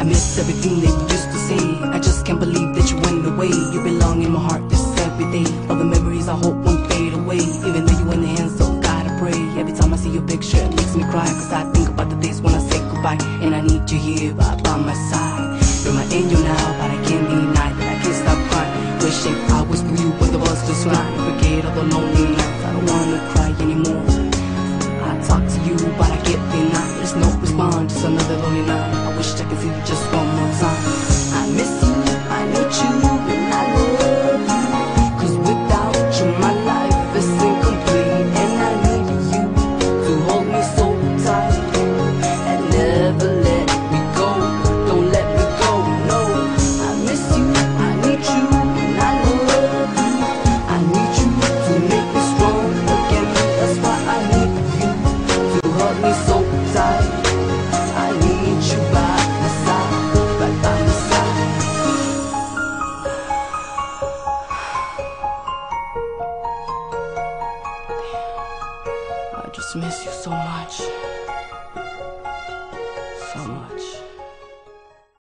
everything that you used to say. I just can't believe that you went away. You belong in my heart this every day. All the memories I hope won't fade away. Even though you in the hands of I pray. Every time I see your picture, it makes me cry. Cause I think about the days when I say goodbye. And I need you here by, my side. You're my angel now, but I can't deny that I can't stop crying. Wishing I was with you when the was just flying. Forget all the lonely nights. I don't wanna cry anymore. Another lonely night. I wish I could see you just one more time. Just miss you so much. So much.